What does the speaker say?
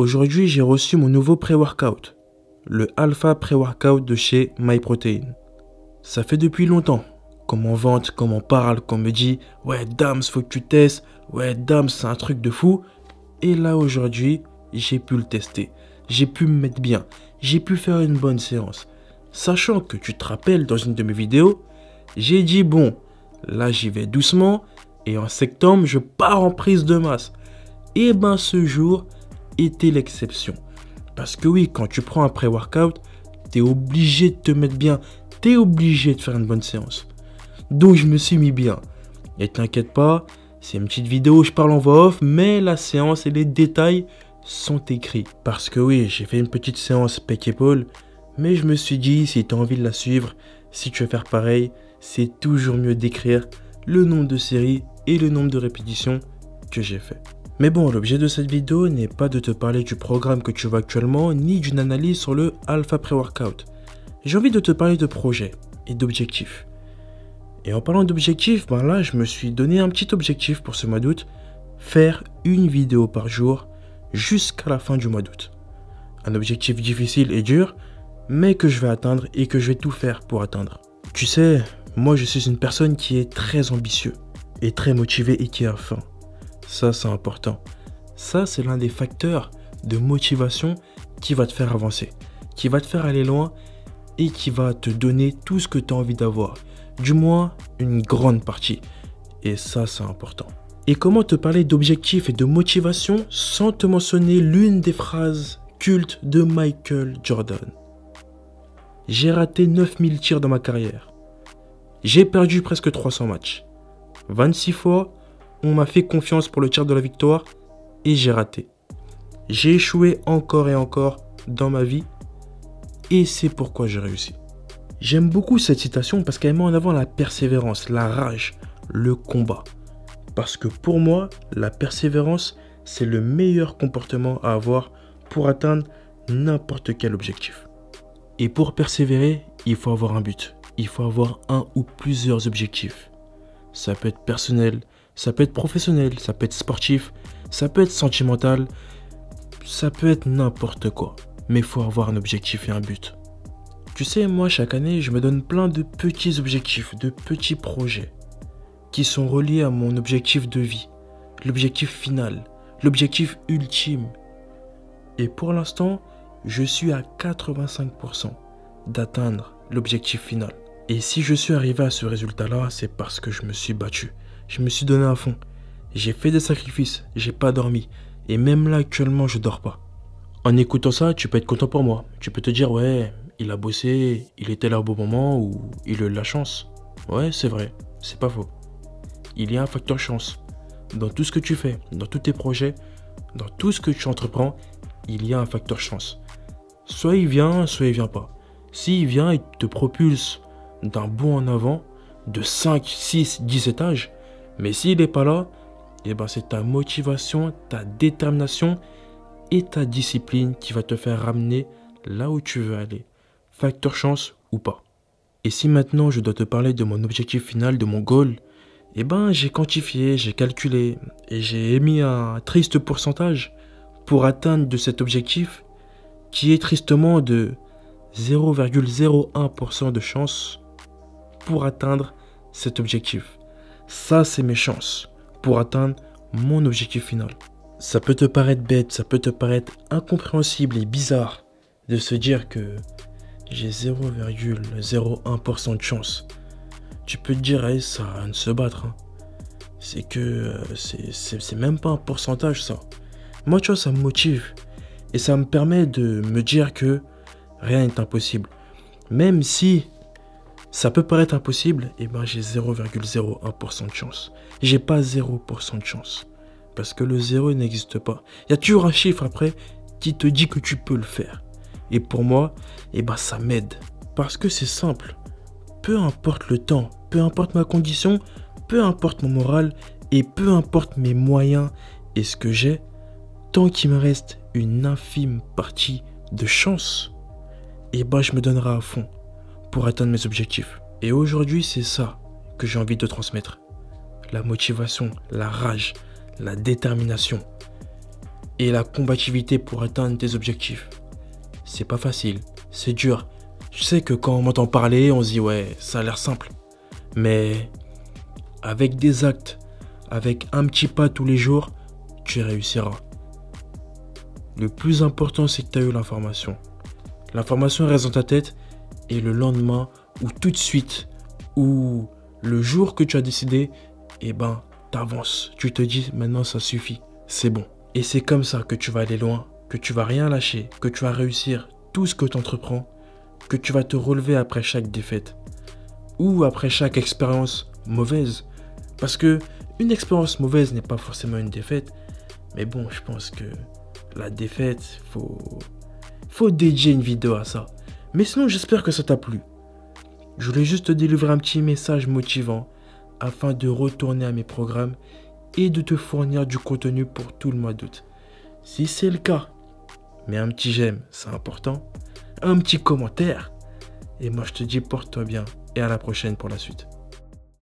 Aujourd'hui, j'ai reçu mon nouveau pré-workout, le Alpha Pré-Workout de chez MyProtein. Ça fait depuis longtemps qu'on m'en vante, qu'on m'en parle, qu'on me dit Ouais, Dams, faut que tu testes. Ouais, Dams, c'est un truc de fou. Et là, aujourd'hui, j'ai pu le tester. J'ai pu me mettre bien. J'ai pu faire une bonne séance. Sachant que tu te rappelles dans une de mes vidéos, j'ai dit Bon, là, j'y vais doucement. Et en septembre, je pars en prise de masse. Et ben, ce jour l'exception. Parce que oui, quand tu prends un pré-workout, t'es obligé de te mettre bien. T'es obligé de faire une bonne séance. Donc je me suis mis bien. Et t'inquiète pas, c'est une petite vidéo je parle en voix off, mais la séance et les détails sont écrits. Parce que oui, j'ai fait une petite séance pec épaule, mais je me suis dit, si tu as envie de la suivre, si tu veux faire pareil, c'est toujours mieux d'écrire le nombre de séries et le nombre de répétitions que j'ai fait. Mais bon, l'objet de cette vidéo n'est pas de te parler du programme que tu vois actuellement, ni d'une analyse sur le Alpha Pre-Workout. J'ai envie de te parler de projets et d'objectifs. Et en parlant d'objectifs, ben là, je me suis donné un petit objectif pour ce mois d'août, faire une vidéo par jour jusqu'à la fin du mois d'août. Un objectif difficile et dur, mais que je vais atteindre et que je vais tout faire pour atteindre. Tu sais, moi je suis une personne qui est très ambitieux et très motivée et qui a faim. Ça, c'est important. Ça, c'est l'un des facteurs de motivation qui va te faire avancer, qui va te faire aller loin et qui va te donner tout ce que tu as envie d'avoir. Du moins, une grande partie. Et ça, c'est important. Et comment te parler d'objectifs et de motivation sans te mentionner l'une des phrases cultes de Michael Jordan? J'ai raté 9000 tirs dans ma carrière. J'ai perdu presque 300 matchs. 26 fois, on m'a fait confiance pour le tir de la victoire et j'ai raté. J'ai échoué encore et encore dans ma vie et c'est pourquoi j'ai réussi. J'aime beaucoup cette citation parce qu'elle met en avant la persévérance, la rage, le combat. Parce que pour moi, la persévérance, c'est le meilleur comportement à avoir pour atteindre n'importe quel objectif. Et pour persévérer, il faut avoir un but. Il faut avoir un ou plusieurs objectifs. Ça peut être personnel, ça peut être professionnel, ça peut être sportif, ça peut être sentimental, ça peut être n'importe quoi. Mais il faut avoir un objectif et un but. Tu sais, moi, chaque année, je me donne plein de petits objectifs, de petits projets qui sont reliés à mon objectif de vie, l'objectif final, l'objectif ultime. Et pour l'instant, je suis à 85% d'atteindre l'objectif final. Et si je suis arrivé à ce résultat-là, c'est parce que je me suis battu. Je me suis donné à fond. J'ai fait des sacrifices, j'ai pas dormi. Et même là, actuellement, je dors pas. En écoutant ça, tu peux être content pour moi. Tu peux te dire, ouais, il a bossé, il était là au bon moment ou il a eu la chance. Ouais, c'est vrai, c'est pas faux. Il y a un facteur chance. Dans tout ce que tu fais, dans tous tes projets, dans tout ce que tu entreprends, il y a un facteur chance. Soit il vient, soit il vient pas. S'il vient, il te propulse d'un bond en avant de 5, 6, 10 étages, mais s'il n'est pas là, eh ben c'est ta motivation, ta détermination et ta discipline qui va te faire ramener là où tu veux aller. Facteur chance ou pas. Et si maintenant je dois te parler de mon objectif final, de mon goal, eh ben j'ai quantifié, j'ai calculé et j'ai émis un triste pourcentage pour atteindre cet objectif qui est tristement de 0,01% de chance pour atteindre cet objectif. Ça, c'est mes chances pour atteindre mon objectif final. Ça peut te paraître bête, ça peut te paraître incompréhensible et bizarre de se dire que j'ai 0,01% de chance. Tu peux te dire, ça va rien se battre. Hein. C'est que euh, c'est même pas un pourcentage ça. Moi, tu vois, ça me motive. Et ça me permet de me dire que rien n'est impossible. Même si ça peut paraître impossible, et eh ben j'ai 0,01% de chance. J'ai pas 0% de chance. Parce que le zéro n'existe pas. Il y a toujours un chiffre après qui te dit que tu peux le faire. Et pour moi, et eh ben ça m'aide. Parce que c'est simple. Peu importe le temps, peu importe ma condition, peu importe mon moral, et peu importe mes moyens et ce que j'ai, tant qu'il me reste une infime partie de chance, et eh ben je me donnerai à fond pour atteindre mes objectifs. Et aujourd'hui, c'est ça que j'ai envie de transmettre. La motivation, la rage, la détermination. et la combativité pour atteindre tes objectifs. C'est pas facile, c'est dur. Je sais que quand on m'entend parler, on se dit ouais, ça a l'air simple. Mais avec des actes, avec un petit pas tous les jours, tu réussiras. Le plus important, c'est que tu as eu l'information. L'information reste dans ta tête et le lendemain ou tout de suite ou le jour que tu as décidé, eh ben, t'avances. Tu te dis maintenant ça suffit, c'est bon. Et c'est comme ça que tu vas aller loin, que tu vas rien lâcher, que tu vas réussir tout ce que tu entreprends, que tu vas te relever après chaque défaite ou après chaque expérience mauvaise. Parce que une expérience mauvaise n'est pas forcément une défaite. Mais bon, je pense que la défaite, faut, faut dédier une vidéo à ça. Mais sinon, j'espère que ça t'a plu. Je voulais juste te délivrer un petit message motivant afin de retourner à mes programmes et de te fournir du contenu pour tout le mois d'août. Si c'est le cas, mets un petit j'aime, c'est important. Un petit commentaire. Et moi je te dis porte-toi bien et à la prochaine pour la suite.